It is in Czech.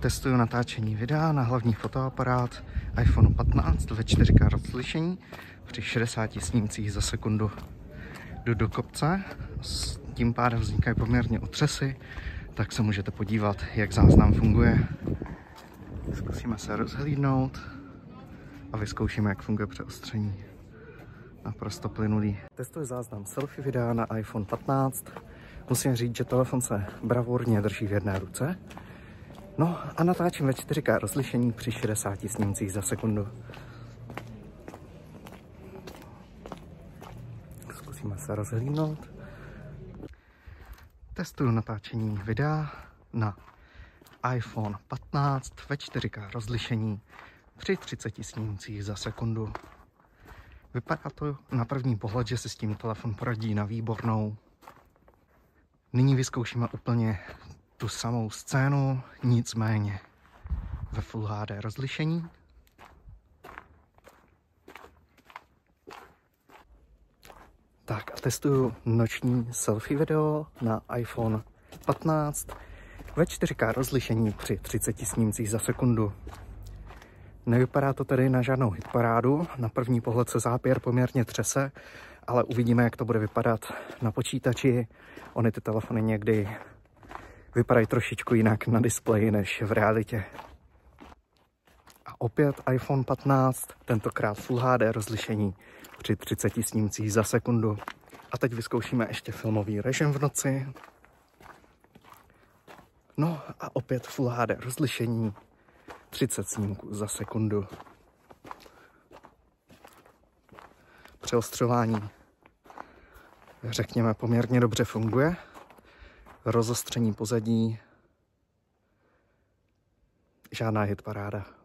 Testuju natáčení videa na hlavní fotoaparát iPhone 15 ve 4K rozlišení při 60 snímcích za sekundu. Jdu do kopce, s tím pádem vznikají poměrně otřesy, tak se můžete podívat, jak záznam funguje. Zkusíme se rozhlídnout a vyzkoušíme, jak funguje přeostření. Naprosto plynulý. Testuji záznam selfie videa na iPhone 15. Musím říct, že telefon se bravurně drží v jedné ruce. No a natáčím ve 4K rozlišení při 60 snímcích za sekundu. Zkusíme se rozhlídnout. Testuju natáčení videa na iPhone 15 ve 4K rozlišení při 30 snímcích za sekundu. Vypadá to na první pohled, že si s tím telefon poradí na výbornou. Nyní vyzkoušíme úplně tu samou scénu, nicméně ve Full HD rozlišení. Tak a testuju noční selfie video na iPhone 15 ve 4K rozlišení při 30 snímcích za sekundu. Nevypadá to tedy na žádnou hitparádu, na první pohled se zápěr poměrně třese, ale uvidíme, jak to bude vypadat na počítači. Ony ty telefony někdy vypadají trošičku jinak na displeji než v realitě. A opět iPhone 15, tentokrát Full HD rozlišení při 30 snímcích za sekundu. A teď vyzkoušíme ještě filmový režim v noci. No a opět Full HD rozlišení 30 snímků za sekundu. Přeostřování, řekněme, poměrně dobře funguje. Rozostření pozadí, žádná hitparáda. paráda.